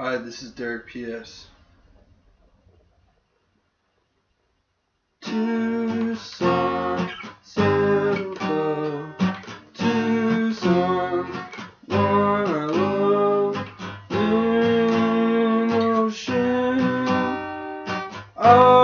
Hi, this is Derek P.S. Tucson, Club, Tucson, one I love, in ocean, I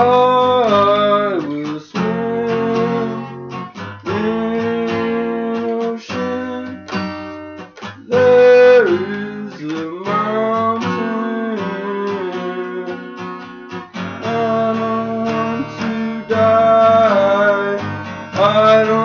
I will swim. In ocean, there is a mountain. Want to die. I don't.